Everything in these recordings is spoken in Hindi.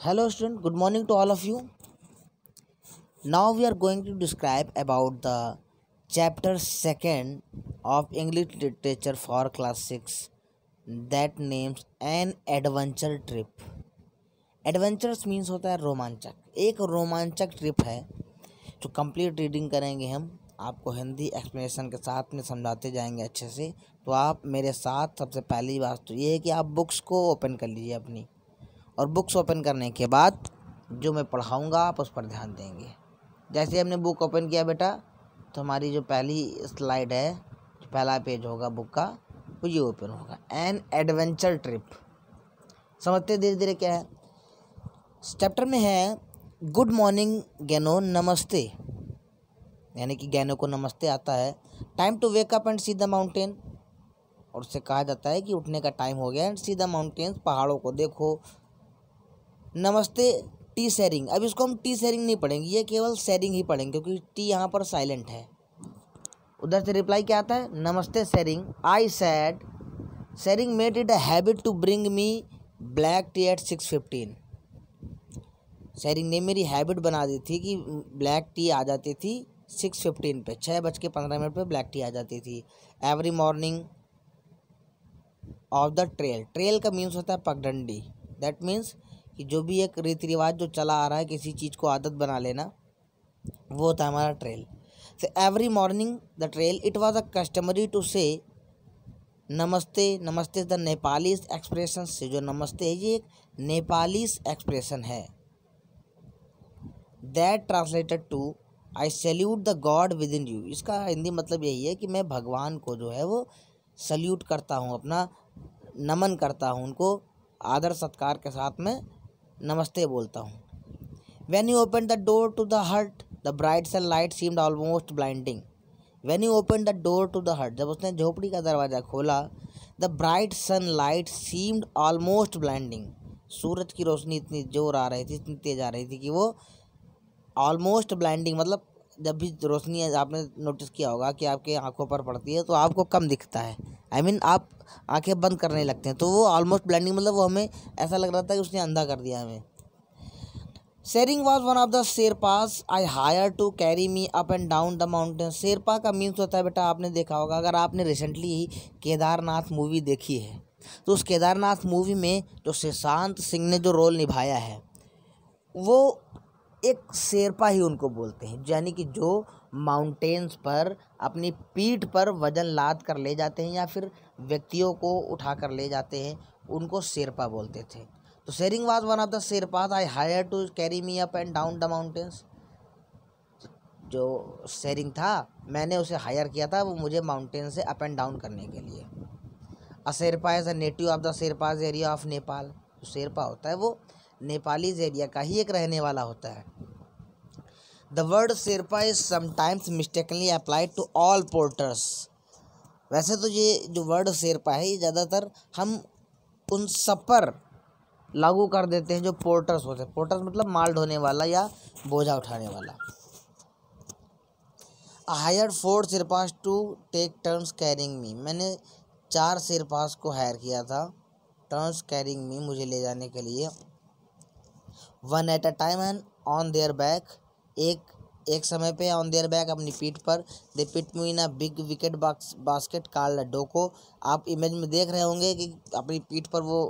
Hello student good morning to all of you now we are going to describe about the chapter second of English literature for class six that names an adventure trip adventurous means होता है रोमांचक। एक रोमांचक ट्रिप है, जो कंप्लीट रीडिंग करेंगे हम। आपको हिंदी एक्सप्लेनेशन के साथ में समझाते जाएँगे अच्छे से। तो आप मेरे साथ सबसे पहली बात तो ये है कि आप बुक्स को ओपन कर लीजिए अपनी। और बुक्स ओपन करने के बाद जो मैं पढ़ाऊँगा, आप उस पर ध्यान देंगे। जैसे हमने बुक ओपन किया बेटा तो हमारी जो पहली स्लाइड है, जो पहला पेज होगा बुक का, वो ये ओपन होगा। An adventure trip. समझते धीरे धीरे क्या है? चैप्टर में है, गुड मॉर्निंग गैनो, नमस्ते। यानी कि गैनो को नमस्ते आता है। Time to wake up and see the mountain. और उससे कहा जाता है कि उठने का टाइम हो गया एंड सी द माउंटेन्स, पहाड़ों को देखो नमस्ते, टी शेयरिंग। अब इसको हम टी शेयरिंग नहीं पढ़ेंगे, ये केवल शेयरिंग ही पढ़ेंगे, क्योंकि टी यहाँ पर साइलेंट है। उधर से रिप्लाई क्या आता है? Namaste, Tshering. I said Tshering made it a habit to bring me black tea at six fifteen Tshering ने मेरी हैबिट बना दी थी कि ब्लैक टी आ जाती थी सिक्स फिफ्टीन पे छः बज के पंद्रह मिनट पे ब्लैक टी आ जाती थी। Every morning of the trail trail का मीन्स होता है पगडंडी। दैट मीन्स कि जो भी एक रीति रिवाज जो चला आ रहा है, किसी चीज़ को आदत बना लेना, वो होता है हमारा trail so every morning the trail it was a customary to say namaste namaste the Nepali expression से जो नमस्ते है, ये एक नेपाली एक्सप्रेशन है. That translated to I salute the god within you इसका हिंदी मतलब यही है कि मैं भगवान को जो है वो सल्यूट करता हूँ, अपना नमन करता हूँ, उनको आदर सत्कार के साथ में नमस्ते बोलता हूँ। When you open the door to the hut the bright sunlight seemed almost blinding when you open the door to the hut जब उसने झोपड़ी का दरवाज़ा खोला the bright sunlight seemed almost blinding सूरज की रोशनी इतनी ज़ोर आ रही थी, इतनी तेज़ आ रही थी कि वो ऑलमोस्ट ब्लाइंडिंग मतलब जब भी रोशनी आपने नोटिस किया होगा कि आपके आँखों पर पड़ती है तो आपको कम दिखता है। आई I मीन mean, आप आँखें बंद करने लगते हैं तो वो ऑलमोस्ट ब्लेंडिंग मतलब वो हमें ऐसा लग रहा था कि उसने अंधा कर दिया हमें। Tshering was one of the Sherpas I hired to carry me up and down the mountain Sherpa का मीन्स होता है बेटा आपने देखा होगा अगर आपने रिसेंटली ही केदारनाथ मूवी देखी है तो उस केदारनाथ मूवी में जो सुशांत सिंह ने जो रोल निभाया है वो एक शेरपा ही उनको बोलते हैं, यानी कि जो माउंटेन्स पर अपनी पीठ पर वज़न लाद कर ले जाते हैं या फिर व्यक्तियों को उठा कर ले जाते हैं, उनको शेरपा बोलते थे। तो Tshering was one of the Sherpas I hired to carry me up and down the mountains जो शेयरिंग था, मैंने उसे हायर किया था, वो मुझे माउंटेन से अप एंड डाउन करने के लिए। A Sherpa is a native of the Sherpas area of Nepal Sherpa होता है, वो नेपालीज एरिया का ही एक रहने वाला होता है। The word Sherpa is sometimes mistakenly applied to all porters वैसे तो ये जो वर्ड शेरपा है, ये ज़्यादातर हम उन सब पर लागू कर देते हैं जो पोर्टर्स होते हैं। पोर्टर्स मतलब माल ढोने वाला या बोझा उठाने वाला। Hired four Sherpas to take turns carrying me मैंने चार सिरपास को हायर किया था। टर्न्स कैरिंग मी मुझे ले जाने के लिए। One at a time and on their back एक एक समय पे ऑन देयर बैक अपनी पीठ पर. They put me in a big wicker basket called doko आप इमेज में देख रहे होंगे कि अपनी पीठ पर वो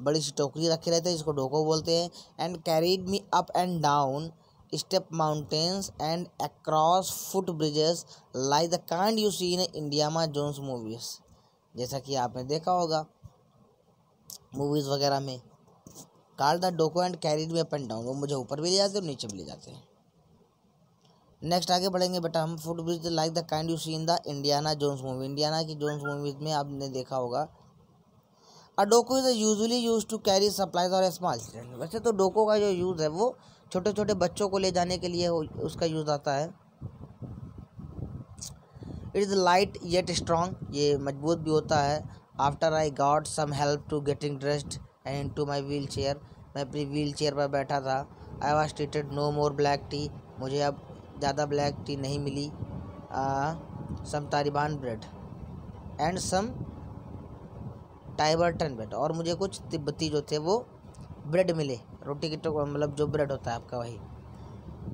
बड़ी सी टोकरी रखे रहते हैं, जिसको डोको बोलते हैं and carried me up and down steep mountains and across foot bridges like the kind you see in Indiana Jones movies जैसा कि आपने देखा होगा मूवीज़ वगैरह में carry the doko and carried me up and down वो मुझे ऊपर भी ले जाते और नीचे भी ले जाते हैं। नेक्स्ट आगे बढ़ेंगे बेटा हम foot bridge like the kind you see in the Indiana Jones movie Indiana की जोन्स मूवीज़ में आपने देखा होगा। A doko is usually used to carry supplies और स्मॉल चिल्ड्रन वैसे तो डोको का जो यूज़ है वो छोटे छोटे बच्चों को ले जाने के लिए उसका यूज़ आता है। It is light yet strong ये मज़बूत भी होता है। After I got some help to getting dressed and to my wheel chair मैं अपनी व्हील चेयर पर बैठा था। I was treated no more black tea मुझे अब ज़्यादा ब्लैक टी नहीं मिली। Some Tibetan bread and some Tibetan bread और मुझे कुछ तिब्बती जो थे वो ब्रेड मिले। रोटी की मतलब जो ब्रेड होता है आपका वही।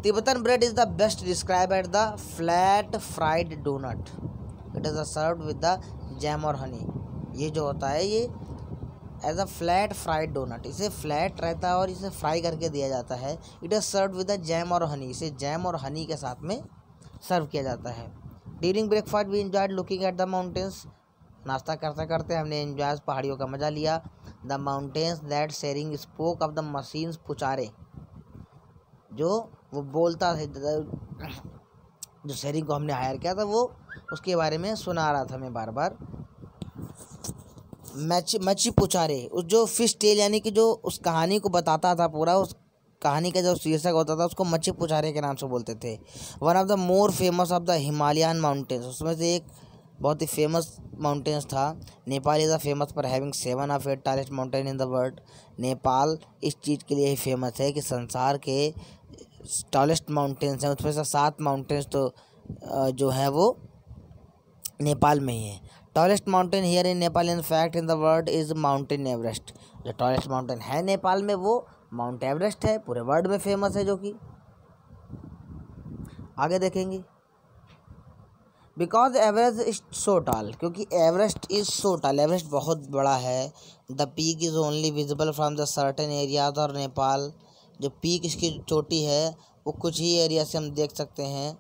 Tibetan bread is the best describe at the flat fried donut it is serve with the jam और हनी ये जो होता है, ये as a flat fried donut इसे फ्लैट रहता है और इसे फ्राई करके दिया जाता है। It is serve with the jam और हनी इसे जैम और हनी के साथ में सर्व किया जाता है। During breakfast we enjoyed looking at the mountains नाश्ता करते करते हमने एंजॉय पहाड़ियों का मज़ा लिया। The mountains that Tshering spoke of the Machapuchare. जो, वो बोलता था जो शेयरिंग को हमने हायर किया था, वो उसके बारे में सुना रहा था मैं बार बार। मच्छी मच्छी पुचारे उस जो फ़िश टेल यानी कि जो उस कहानी को बताता था पूरा, उस कहानी का जो शीर्षक होता था, उसको मच्छी पुचारे के नाम से बोलते थे। One of the more famous of the Himalayan mountains उसमें से एक बहुत ही फ़ेमस माउंटेन्स था। Nepal is a famous for having seven of eight tallest mountain in the world Nepal इस चीज़ के लिए ही फ़ेमस है कि संसार के टॉलेस्ट माउंटेन्स हैं। उसमें से सात माउंटेन्स तो जो है वो नेपाल में ही है। Tallest mountain here in Nepal, in fact, in the world is mount Everest. जो टॉलेस्ट माउंटेन है नेपाल में, वो माउंट एवरेस्ट है, पूरे वर्ल्ड में फ़ेमस है जो कि। आगे देखेंगे। बिकॉज़ एवरेस्ट इज़ सो टाल क्योंकि एवरेस्ट इज़ सो टाल एवरेस्ट बहुत बड़ा है। The peak is only visible from the certain areas और नेपाल जो पीक इसकी चोटी है, वो कुछ ही एरिया से हम देख सकते हैं।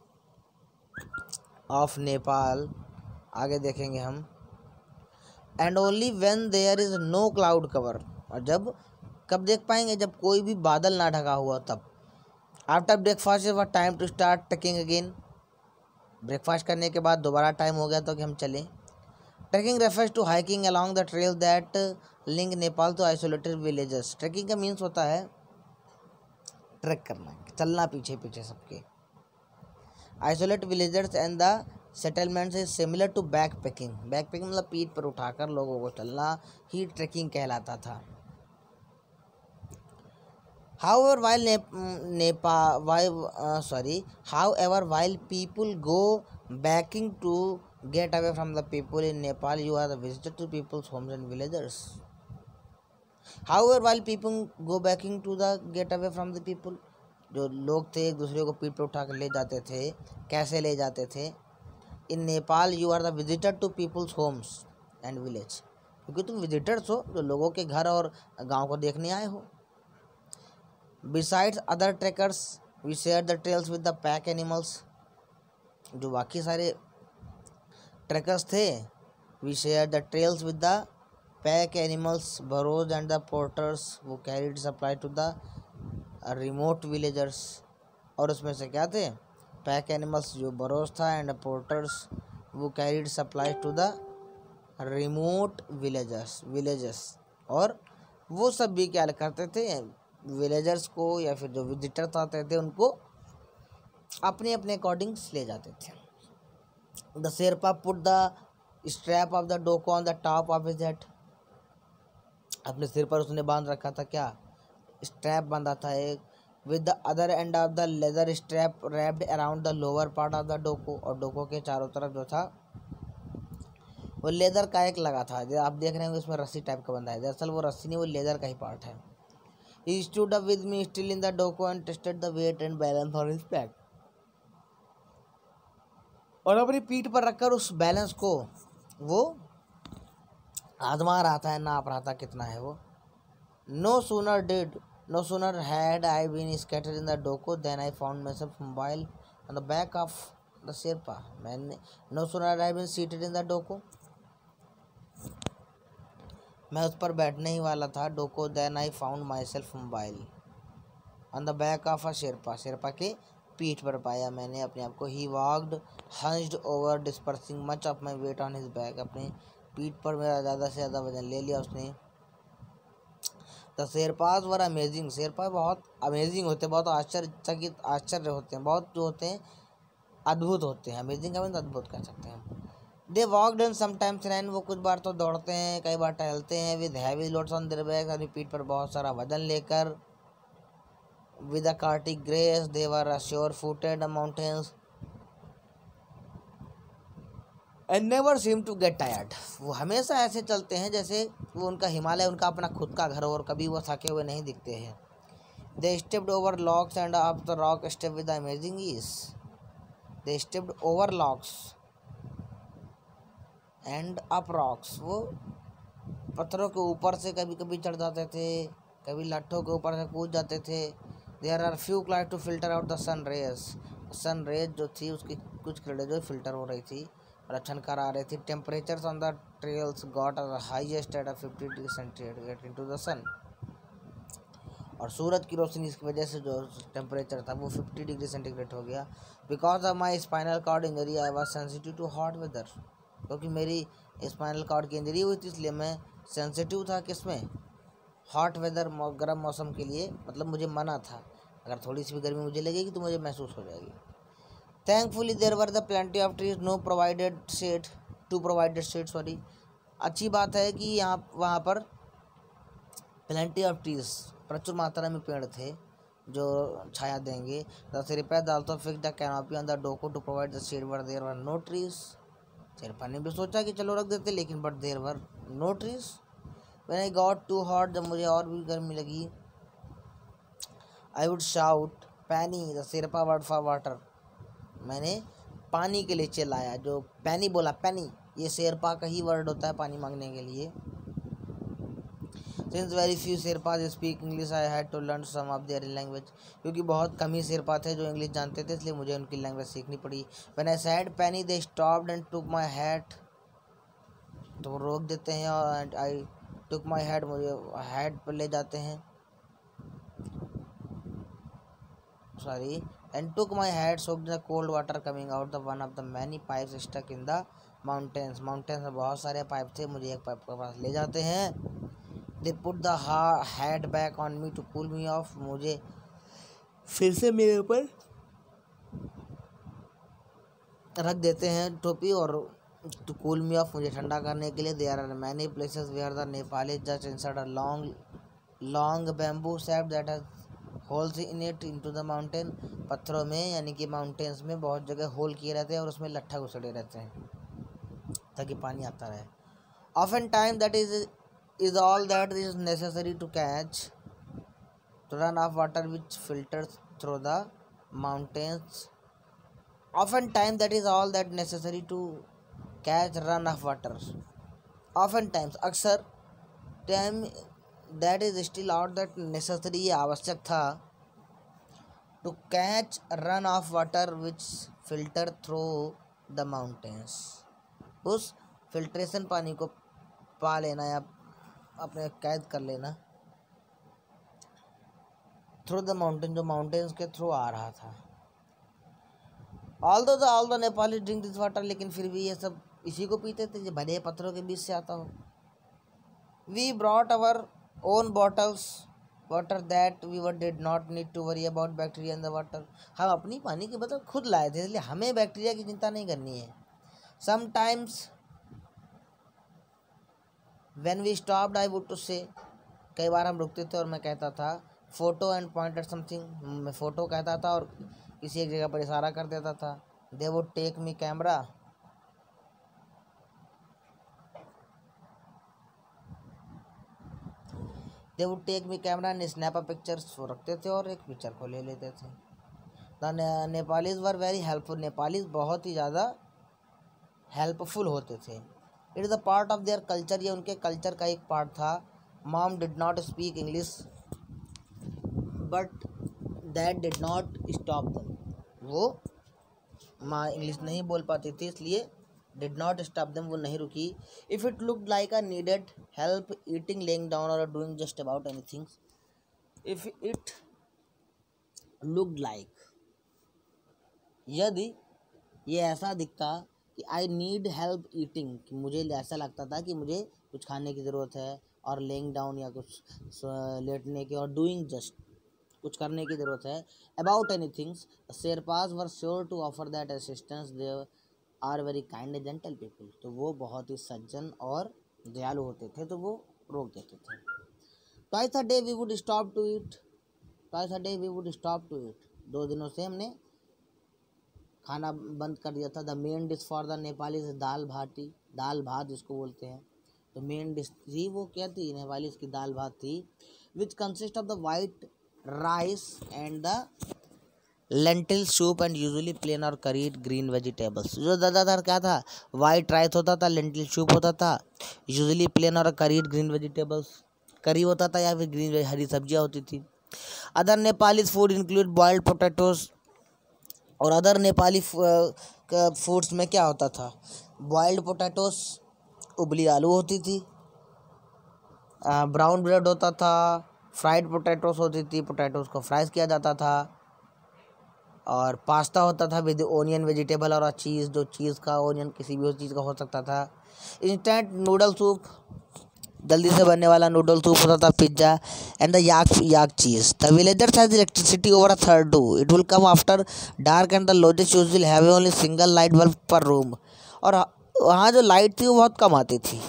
ऑफ़ नेपाल आगे देखेंगे हम। And only when there is no cloud cover और जब, कब देख पाएँगे? जब कोई भी बादल ना ढका हुआ, तब। After breakfast is time to start trekking again breakfast करने के बाद दोबारा टाइम हो गया तो कि हम चलें। Trekking refers to hiking along the trail that link Nepal to isolated villages trekking का मीन्स होता है ट्रैक करना, चलना पीछे पीछे सबके। Isolate villagers and the settlement is similar to backpacking backpacking मतलब पीठ पर उठाकर लोगों को चलना ही ट्रैकिंग कहलाता था। हाउ एवर वाइल नेपा Y sorry however while people go backing to get away from the people in Nepal you are the to people's homes and villagers however while people go backing to the get away from the people जो लोग थे, एक दूसरे को पीठ पर उठा कर ले जाते थे, कैसे ले जाते थे? In Nepal you are the visitor to people's homes and village क्योंकि तुम विजिटर्स हो जो लोगों के घर और गाँव को देखने आए हो। Besides other trekkers we share the trails with the pack animals जो बाकी सारे ट्रैकर्स थे we share the trails with the pack animals burros and the porters वो carried supply to the remote villagers और उसमें से क्या थे? पैक एनिमल्स जो बरोज था एंड पोर्टर्स वो carried supply to the remote villagers villages और वो सब भी क्या करते थे विलेजर्स को या फिर जो विजिटर्स आते थे, उनको अपने अपने अकॉर्डिंग्स ले जाते थे। The Sherpa put the strap of the doko on the top of is head अपने सिर पर उसने बाँध रखा था क्या? स्ट्रैप बांधा था एक with the other end of the leather strap wrapped around the lower part of the doko और डोको के चारों तरफ़ जो था, वो लेदर का एक लगा था। आप देख रहे हैं उसमें रस्सी टाइप का बंधा है। दरअसल वो रस्सी नहीं, वो लेदर का ही पार्ट है। He stood up with me still in the doco and tested the weight and balance on his back. और अपनी पीठ पर रखकर उस बैलेंस को वो आजमा रहा था नाप रहा था कितना है वो। No sooner did sooner had I been scattered in the doko then I found myself mobile on the back of the Sherpa मैंने no sooner I been seated in the doko मैं उस पर बैठने ही वाला था doko then I found myself mobile on the back of a Sherpa Sherpa के पीठ पर पाया मैंने, अपने आप को ही walked hunched over dispersing much of my weight on his back अपने पीठ पर मेरा ज़्यादा से ज़्यादा वज़न ले लिया उसने। The Sherpas were amazing Sherpa बहुत अमेजिंग होते हैं, बहुत आश्चर्यचकित, आश्चर्य होते हैं, बहुत जो होते हैं, अद्भुत होते हैं अमेजिंग का अद्भुत कह सकते हैं they walk and sometimes ran वो कुछ बार तो दौड़ते हैं, कई बार टहलते हैं with heavy loads on their bag अपनी पीठ पर बहुत सारा वज़न लेकर with a catlike grace they were sure footed mountains and never seem to get tired वो हमेशा ऐसे चलते हैं जैसे वो उनका हिमालय, उनका अपना खुद का घर हो और कभी वो थके हुए नहीं दिखते हैं। They stepped over logs and up the rock step with amazing ease. They stepped over logs and up rocks वो पत्थरों के ऊपर से कभी कभी चढ़ जाते थे, कभी लट्ठों के ऊपर से कूद जाते थे। There are few clouds to filter out the sun rays sun rays जो थी, उसकी कुछ किरणें जो फ़िल्टर हो रही थी। आ रही थी। Temperature on the trails got highest at fifty degree centigrade into the sun और सूरज की रोशनी इसकी वजह से जो टेम्परेचर था वो फिफ्टी डिग्री सेंटीग्रेड हो गया। Because of my spinal cord injury I was sensitive to hot weather क्योंकि मेरी स्पाइनल कार्ड की इंजरी हुई थी, इसलिए मैं सेंसिटिव था किसमें हॉट वेदर गर्म मौसम के लिए मतलब मुझे मना था। अगर थोड़ी सी भी गर्मी मुझे लगेगी तो मुझे महसूस हो जाएगी। Thankfully there were the plenty of trees no provided shade to provided shade sorry अच्छी बात है कि यहाँ, वहाँ पर प्लेंटी ऑफ़ ट्रीज प्रचुर मात्रा में पेड़ थे जो छाया देंगे। The repair also fix the canopy on the doko to provide the shade where there were no trees Sherpa ने भी सोचा कि चलो रख देते, लेकिन but there were no trees when I got too hot जब मुझे और भी गर्मी लगी I would shout pani the Sherpa word for water मैंने पानी के लिए चिल्लाया, जो पैनी बोला, पैनी, ये शेरपा का ही वर्ड होता है पानी मांगने के लिए. Since very few Sherpa speak English I had to learn some of their language क्योंकि बहुत कम ही शेरपा थे जो इंग्लिश जानते थे, इसलिए मुझे उनकी लैंग्वेज सीखनी पड़ी। When I said pani they stopped and took my hat तो वो रोक देते हैं और आई टुक माय हैड मुझे हैड पर ले जाते हैं। Sorry and took my hat soaked the cold water coming out the one of the many pipes stuck in the mountains mountains में बहुत सारे पाइप थे, मुझे एक पाइप के पास ले जाते हैं। They put the hat back on me to cool me off मुझे फिर से मेरे ऊपर रख देते हैं टोपी और टू कूल मी ऑफ़ मुझे ठंडा करने के लिए। There are many places where the Nepali just insert a long long bamboo sap that has holes in it into the mountain पत्थरों में, यानी कि माउंटेन्स में बहुत जगह होल किए रहते हैं और उसमें लट्ठा घुसड़े रहते हैं, ताकि पानी आता रहे। Often time that is is all that is necessary to catch to run off water which filter through the mountains of and time that is all that necessary to catch run off water often times अक्सर time that is still out that necessary, आवश्यक था। To catch run off water which filter through the mountains उस फिल्ट्रेशन पानी को पा लेना या अपने कैद कर लेना। थ्रू द माउंटेन जो माउंटेन्स के थ्रू आ रहा था। All the all the Nepali drink this water लेकिन फिर भी ये सब इसी को पीते थे जो भले पत्थरों के बीच से आता हो। We brought our own bottles water that we were did not need to worry about bacteria in the water हम अपनी पानी की बोतल खुद लाए थे, इसलिए हमें बैक्टीरिया की चिंता नहीं करनी है। Sometimes when we stopped I would to say कई बार हम रुकते थे और मैं कहता था फ़ोटो एंड पॉइंट समथिंग मैं फ़ोटो कहता था और किसी एक जगह पर इशारा कर देता था। They would take me camera they would take me camera and snap pictures रखते थे और एक पिक्चर को ले लेते थे। The Nepalese were very helpful Nepalese बहुत ही ज़्यादा हेल्पफुल होते थे। It is a part of their culture ये उनके कल्चर का एक पार्ट था। Mom did not speak English but that did not stop them वो माँ इंग्लिश नहीं बोल पाती थी, इसलिए डिड नॉट स्टॉप दम वो नहीं रुकी। If it look like a needed help eating laying down और doing just about any things if it look like यदि ये ऐसा दिखता कि आई नीड हेल्प ईटिंग मुझे ऐसा लगता था कि मुझे कुछ खाने की ज़रूरत है और लेइंग डाउन या कुछ लेटने की और डूइंग जस्ट कुछ करने की ज़रूरत है about any things Sherpas were sure to offer that assistance they are very kind gentle people. तो वो बहुत ही सज्जन और दयालु होते थे तो वो रोक देते थे। Twice a day we would stop to eat twice a day we would stop to eat दो दिनों से हमने खाना बंद कर दिया था। The main dish for the Nepali dal bhat. दाल भात जिसको बोलते हैं। तो मेन डिश थी वो क्या थी? नेपाली की दाल भात थी which consist of the white rice and the lentil soup and usually plain और करीड ग्रीन वेजिटेबल्स जो ज़्यादातर क्या था? वाइट राइस होता था लेंटिल सूप होता था यूजुअली प्लेन और करीड ग्रीन वेजिटेबल्स करी होता था या फिर ग्रीन हरी सब्ज़ियाँ होती थी। Other Nepali food include boiled potatoes और अदर नेपाली फूड्स में क्या होता था? बॉयल्ड पोटैटोस उबली आलू होती थी ब्राउन ब्रेड होता था फ्राइड पोटैटोस होती थी पोटैटोस को फ्राइज किया जाता था। और पास्ता होता था विद ओनियन वेजिटेबल और चीज़, जो चीज़ का ओनियन किसी भी चीज़ का हो सकता था। इंस्टेंट नूडल सूप जल्दी से बनने वाला नूडल सूप होता था pizza and the yak yak cheese the villagers has electricity over a third do it will come after dark and the lodges use will have only single light bulb per room और वहाँ जो लाइट थी वो बहुत कम आती थी।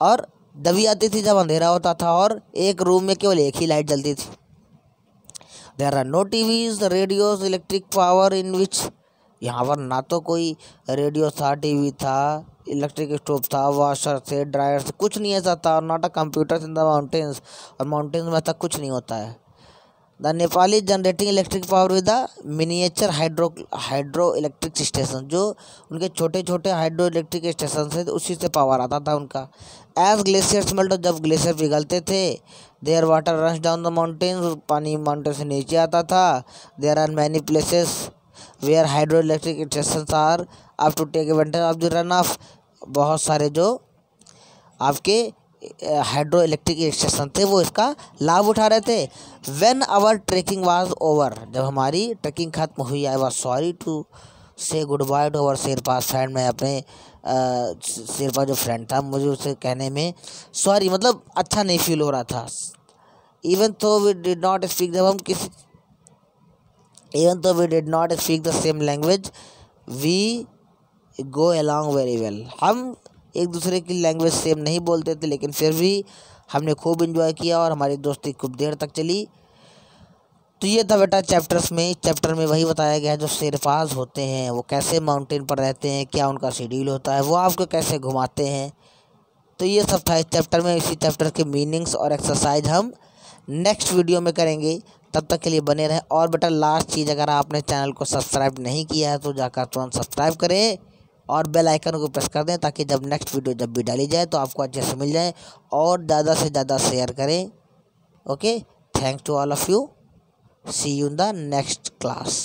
और दबी आती थी जब अंधेरा होता था और एक रूम में केवल एक ही लाइट जलती थी। There are no TVs radios electric power in which यहाँ पर ना तो कोई रेडियो था टीवी था इलेक्ट्रिक स्टोव था वाशर थे ड्रायर थे कुछ नहीं ऐसा था not a computer in the mountains और माउंटेन्स में ऐसा कुछ नहीं होता है। The Nepali generating electric power with the miniature hydro hydro electric station, जो उनके छोटे छोटे हाइड्रो इलेक्ट्रिक स्टेशन थे, उसी से पावर आता था उनका। एज ग्लेशियर्स मेल्ट जब ग्लेशियर पिघलते थे their water runs down the mountain पानी माउंटेन से नीचे आता था। There are many places where hydro electric station are up to take advantage of the run off बहुत सारे जो आपके हाइड्रो इलेक्ट्रिक स्टेशन थे, वो इसका लाभ उठा रहे थे। When our trekking was over जब हमारी ट्रेकिंग खत्म हुई I was sorry to say good bye to our Sherpa friend मैं अपने शेरपा जो फ्रेंड था, मुझे उसे कहने में सॉरी मतलब अच्छा नहीं फील हो रहा था। Even though we did not speak जब हम किसी even though we did not speak the same language we go along very well हम एक दूसरे की लैंग्वेज सेम नहीं बोलते थे, लेकिन फिर भी हमने खूब इन्जॉय किया और हमारी दोस्ती खूब देर तक चली। तो ये था बेटा चैप्टर्स में। चैप्टर में वही बताया गया है जो शेरफाज होते हैं, वो कैसे माउंटेन पर रहते हैं, क्या उनका शेड्यूल होता है, वो आपको कैसे घुमाते हैं। तो ये सब था इस चैप्टर में। इसी चैप्टर के मीनिंग्स और एक्सरसाइज हम नेक्स्ट वीडियो में करेंगे। तब तक के लिए बने रहें। और बेटा लास्ट चीज़ अगर आपने चैनल को सब्सक्राइब नहीं किया है तो जाकर तुरंत सब्सक्राइब करें। और बेल आइकन को प्रेस कर दें ताकि जब नेक्स्ट वीडियो जब भी डाली जाए तो आपको अच्छे से मिल जाए और ज़्यादा से ज़्यादा शेयर करें। Okay thanks to all of you see you in the next class